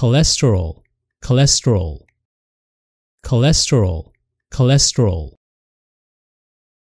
cholesterol cholesterol cholesterol cholesterol.